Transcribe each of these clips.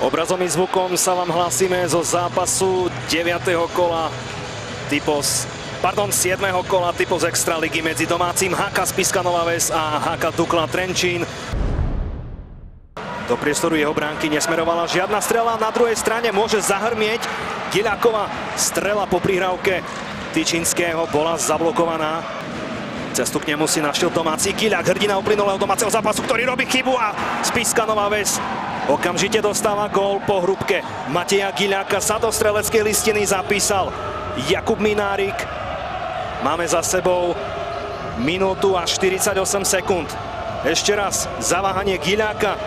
Obrazom i zvukom sa vám hlásime zo zápasu 9. kola typos pardon, 7. kola typos Extraligy medzi domácim HK Spiska Nová Ves a HK Dukla Trenčín. Do priestoru jeho bránky nesmerovala žiadna strela. Na druhej strane môže zahrmieť Giľakova strela po prihrávke Tyčinského bola zablokovaná. Cestu k nemu si našiel domáci Giľak, hrdina uplynulého domáceho zápasu, ktorý robí chybu a Spiska Nová Ves Okamžite dostáva gól po hrubke Mateja Giľáka. Sa do streleckej listiny zapísal Jakub Minárik. Máme za sebou minútu a 48 sekúnd. Ešte raz zaváhanie Giľáka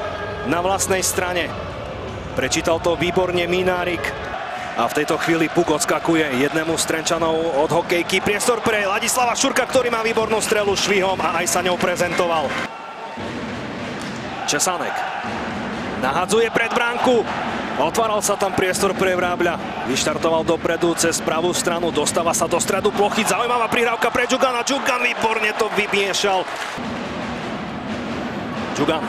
na vlastnej strane. Prečítal to výborne Minárik. A v tejto chvíli puk odskakuje jednému z Trenčanov od hokejky. Priestor pre Ladislava Šurka, ktorý má výbornú strelu švihom a aj sa ňou prezentoval. Česanek Nahadzuje pred bránku. Otváral sa tam priestor pre Vrábľa. Vyštartoval dopredu cez pravú stranu. Dostáva sa do stredu plochy. Zaujímavá prihrávka pre Džugana. Džugan výborne to vymiešal. Džugan.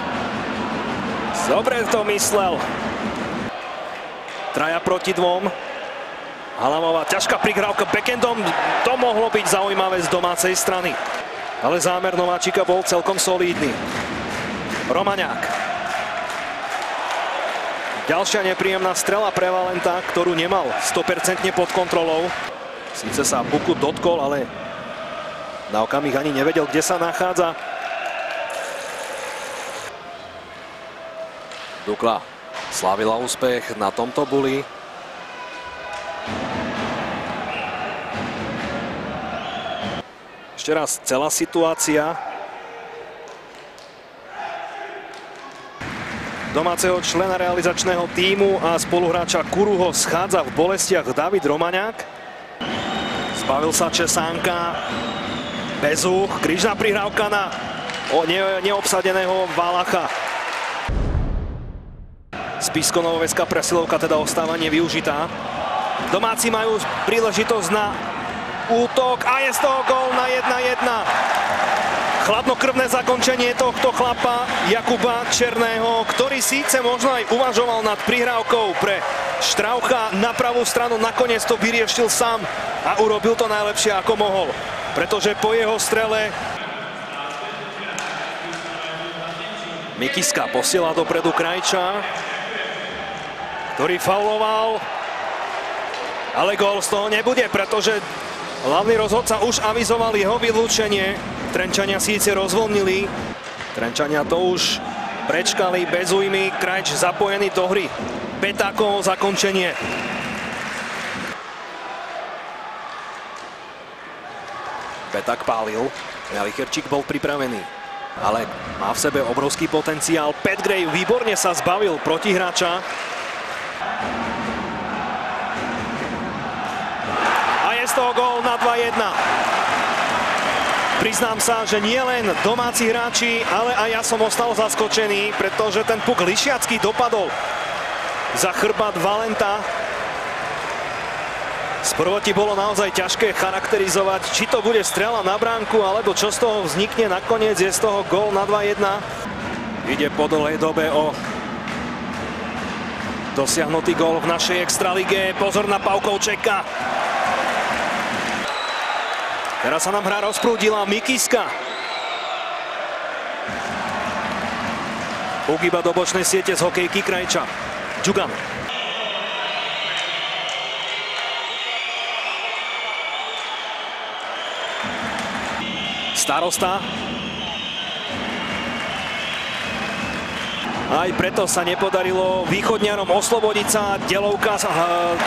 Dobre to myslel. Traja proti dvom. Halamová ťažká prihrávka backendom. To mohlo byť zaujímavé z domácej strany. Ale zámer Nováčika bol celkom solídny. Romaňák. Ďalšia nepríjemná strela pre Valenta, ktorú nemal 100% pod kontrolou. Sice sa Buku dotkol, ale na okamih ani nevedel, kde sa nachádza. Dukla slavila úspech na tomto buli. Ešte raz celá situácia. Domáceho člena realizačného týmu a spoluhráča Kuruho schádza v bolestiach David Romaňák. Zbavil sa Česánka. Bezuch, krížna prihrávka na ne, neobsadeného Valacha. Spisko-Novoveská presilovka teda ostáva nevyužitá. Domáci majú príležitosť na útok a je z toho gól na 1-1 chladnokrvné zakončenie tohto chlapa Jakuba Černého, ktorý síce možno aj uvažoval nad prihrávkou pre Štraucha na pravú stranu, nakoniec to vyriešil sám a urobil to najlepšie ako mohol. Pretože po jeho strele Mikiska posiela dopredu Krajča, ktorý fauloval, ale gól z toho nebude, pretože hlavný rozhodca už avizoval jeho vylúčenie. Trenčania síce rozvolnili, Trenčania to už prečkali bez újmy, Krajč zapojený do hry. Petákovo zakončenie. Peták pálil, Melicherčík bol pripravený, ale má v sebe obrovský potenciál. Pat Gray výborne sa zbavil protihráča. A je z toho gól na 2-1. Priznám sa, že nie len domáci hráči, ale aj ja som ostal zaskočený, pretože ten puk Lišiacký dopadol za chrbát Valenta. Sprvoti bolo naozaj ťažké charakterizovať, či to bude strela na bránku, alebo čo z toho vznikne. Nakoniec je z toho gól na 2-1. Ide po dlhej dobe o dosiahnutý gól v našej Extralige. Pozor na Paukovčeka. Teraz sa nám hra rozprúdila Mikiska. Puk iba do bočnej siete z hokejky Krajča. Džugan. Starosta. Aj preto sa nepodarilo východňarom oslobodiť sa delovka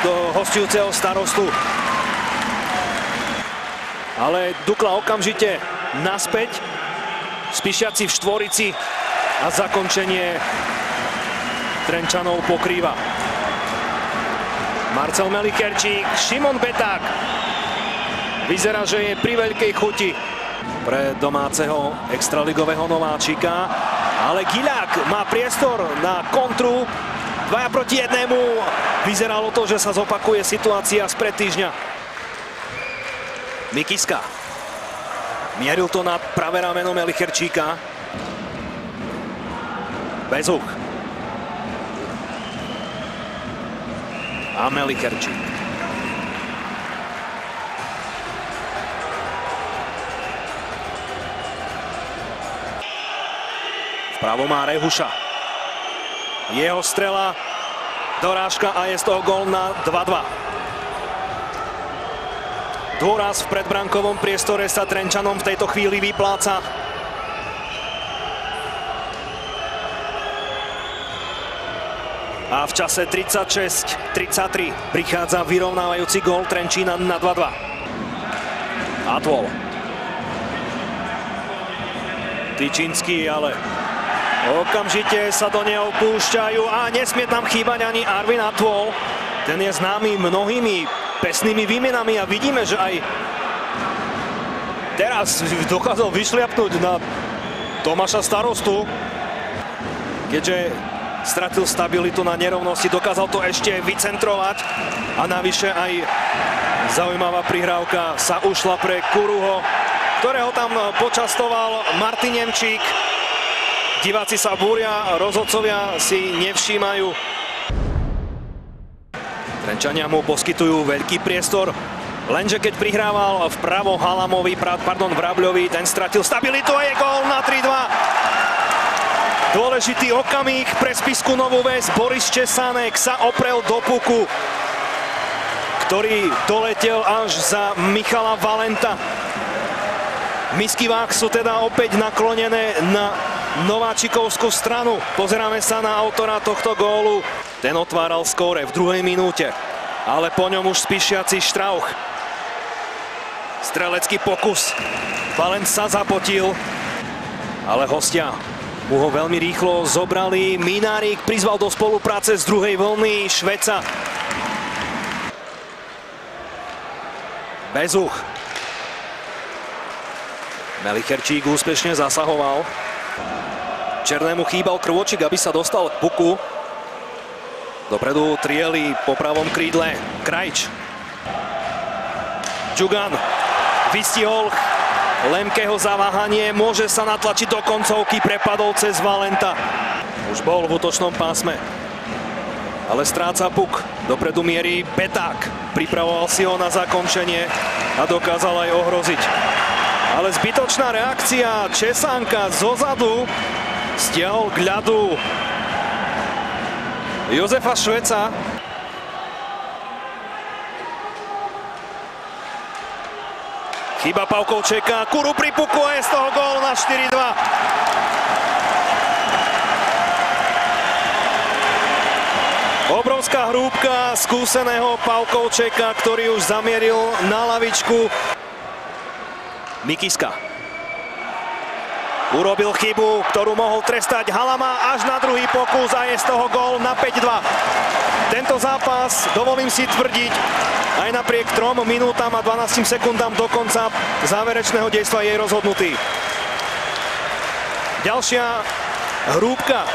do hostujúceho starostu ale Dukla okamžite naspäť. Spišiaci v štvorici a zakončenie Trenčanov pokrýva. Marcel Melikerčík, Šimon Beták. Vyzerá, že je pri veľkej chuti pre domáceho extraligového nováčika. Ale Giľák má priestor na kontru. Dvaja proti jednému. Vyzeralo to, že sa zopakuje situácia spred týždňa. Mikiska. Mieril to na pravé rameno Melicherčíka. Bezuch. a Melicherčík. Vpravo má Rehuša. Jeho strela, dorážka a je z toho gol na 2-2. Dôraz v predbrankovom priestore sa Trenčanom v tejto chvíli vypláca. A v čase 36-33 prichádza vyrovnávajúci gól Trenčína na 2-2. Atwol. Tyčinský, ale okamžite sa do neho púšťajú a nesmie tam chýbať ani Arvin Atwol. Ten je známy mnohými pesnými výmenami a vidíme, že aj teraz dokázal vyšliapnúť na Tomáša starostu, keďže stratil stabilitu na nerovnosti, dokázal to ešte vycentrovať a navyše aj zaujímavá prihrávka sa ušla pre Kuruho, ktorého tam počastoval Martin Nemčík. Diváci sa búria, rozhodcovia si nevšímajú. Trenčania mu poskytujú veľký priestor, lenže keď prihrával vpravo Halamovi, pardon, Vrabľovi, ten stratil stabilitu a je gól na 3-2. Dôležitý okamih pre spisku Novú Ves. Boris Česánek sa oprel do puku, ktorý doletel až za Michala Valenta. Misky vách sú teda opäť naklonené na Nováčikovskú stranu. Pozeráme sa na autora tohto gólu. Ten otváral skóre v druhej minúte, ale po ňom už spíšiaci Štrauch. Strelecký pokus. Valent sa zapotil, ale hostia mu ho veľmi rýchlo zobrali. Minárik prizval do spolupráce z druhej vlny Šveca. Bezuch. Melicherčík úspešne zasahoval. Černému chýbal krvočík, aby sa dostal k puku. Dopredu trieli po pravom krídle Krajč. Džugan vystihol Lemkeho zaváhanie môže sa natlačiť do koncovky, prepadol cez Valenta. Už bol v útočnom pásme. Ale stráca puk. Dopredu mierí Beták. Pripravoval si ho na zakončenie a dokázal aj ohroziť. Ale zbytočná reakcia Česánka zozadu stiahol k ľadu Jozefa Šveca. Chyba Pavkovčeka, Kuru pri a je z toho gól na 4-2. Obrovská hrúbka skúseného Pavkovčeka, ktorý už zamieril na lavičku. Mikiska. Urobil chybu, ktorú mohol trestať Halama až na druhý pokus a je z toho gól na 5-2. Tento zápas, dovolím si tvrdiť, aj napriek 3 minútam a 12 sekundám do konca záverečného dejstva je rozhodnutý. Ďalšia hrúbka